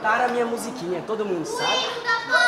cantar a minha musiquinha, todo mundo sabe?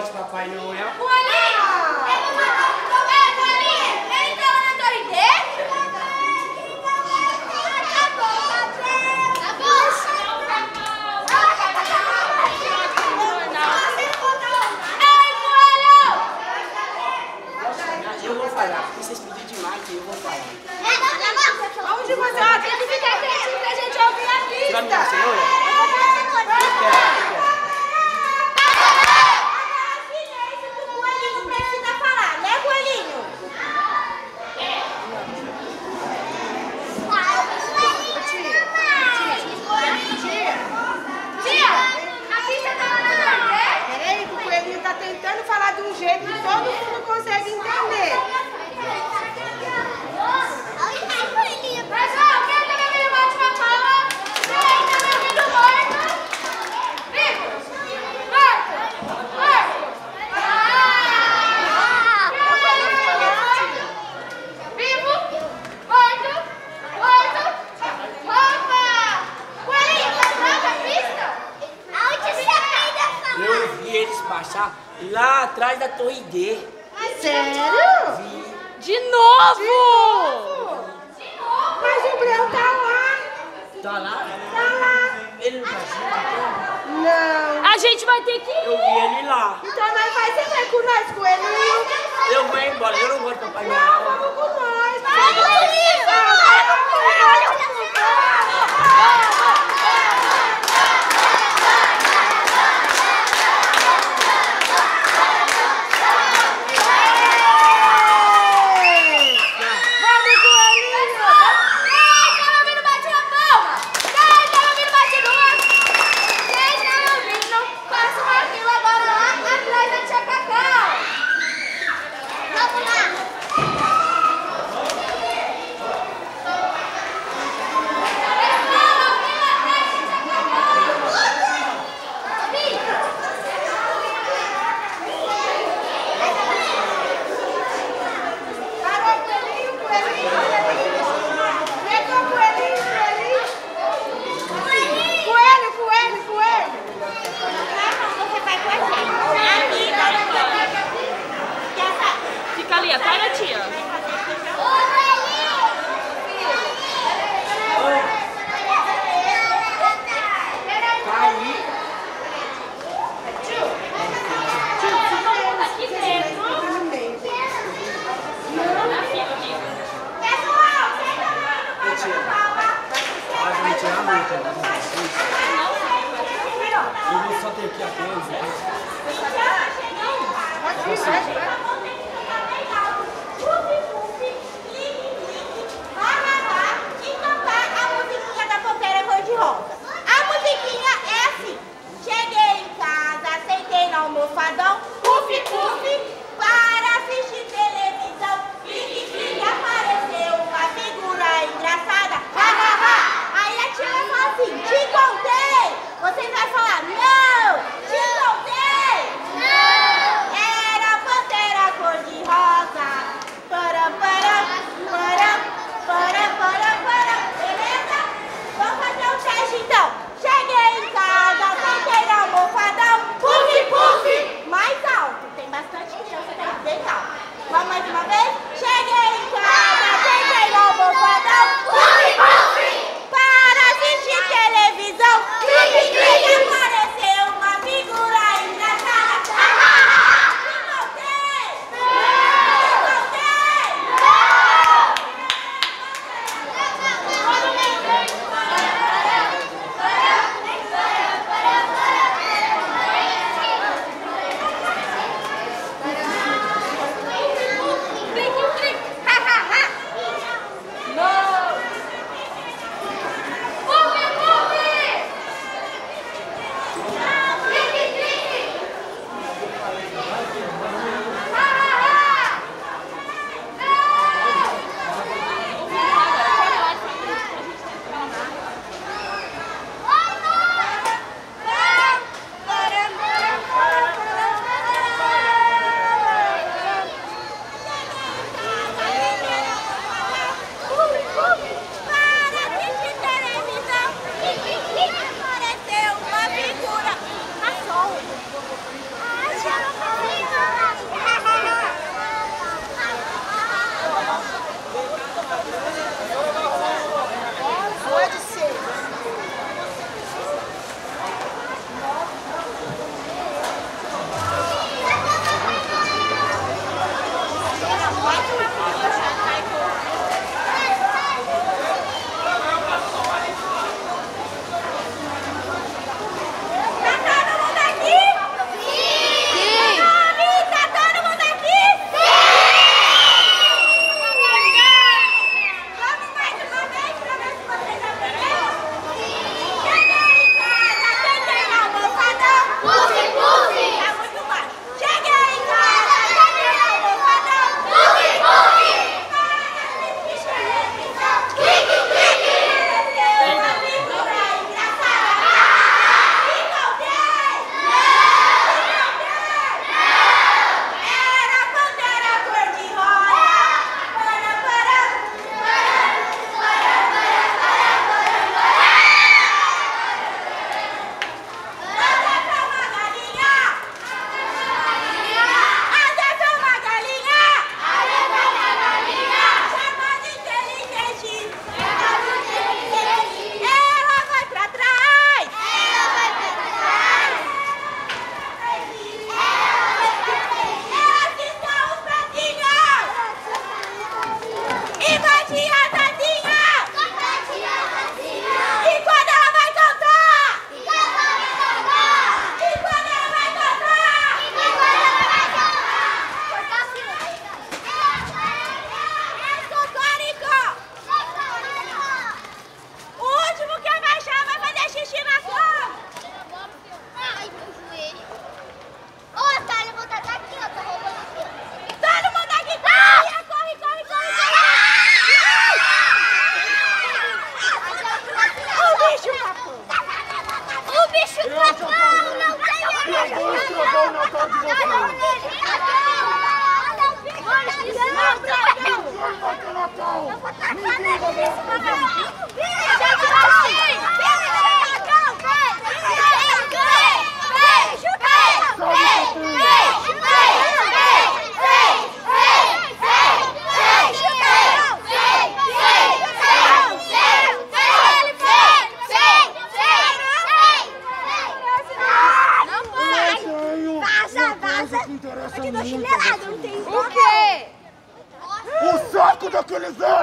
pode, Papai Noel. O Ali! É uma... Vamos fazer uma trilha que fica quietinho pra gente ouvir a pista. sujeito todo Lá atrás da Torre D. Sério? Vi. De novo! De novo! Mas o Breu tá lá. Tá lá? Tá lá. Ele não tá junto? Tá não. A gente vai ter que ir. Eu vi ele lá. Então nós vai, você vai com nós, com ele. Eu, vou embora, eu não vou com. Não, vamos com nós. Vamos, vamos, Vamos, Lívia! tia, para a tia. tio vou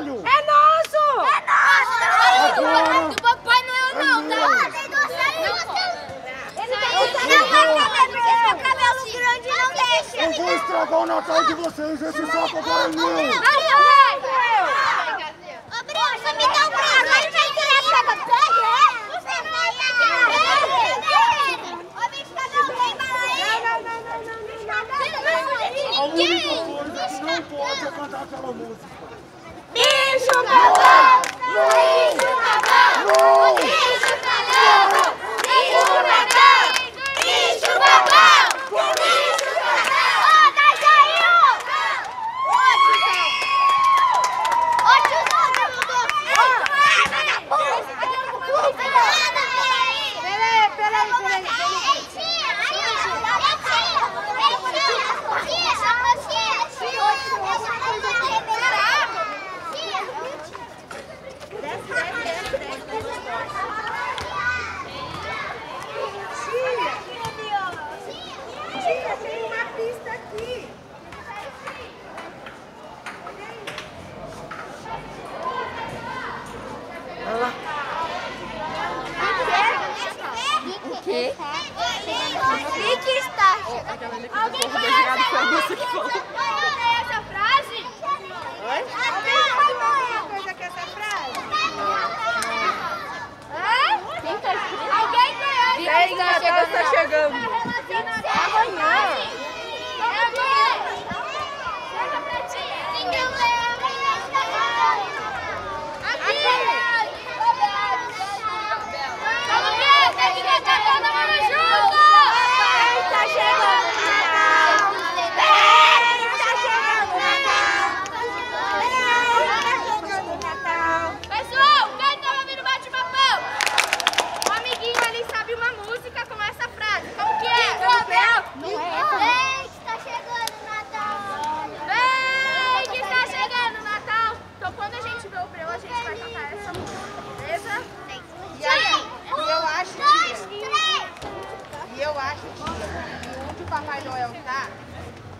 velho! É nosso! É nosso! Agora- Do Papai Noel não, tá? Não. Tem do Ele Não vai caber porque seu cabelo grande não deixa. Eu vou estragar o Natal de vocês, esse saco agora é vai! Ô, Bruno, você me dá um. Agora ele vai querer pegar. Pega, é? Você vai pegar. Ô, bicho, cadê o trem? Vai aí. Não, não, não, não, não, não. A única coisa que não pode é cantar aquela música. Bicho babão! Não! Bicho babão! Não! Bicho babão! Bicho babão! Bicho babão! Bicho babão! Ô, dá saiu! Ô, tiozão! Ô, tiozão, perguntou! Peraí, peraí, peraí. Ei, tia! Ei, tia! Ei, tia! Tia! Tia, tem uma pista aqui. O quê? Nick está. Alguém conhece a essa frase? Oi? Alguém falou alguma coisa com essa frase? Hã? Quem tá escrito? Alguém conhece? Vem, Natal tá chegando.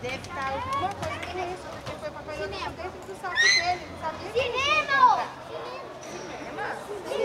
Deve estar alguma coisa que nem isso, porque foi pra coisa dentro do saco dele. Não sabia Cinema! Cinema! Cinema?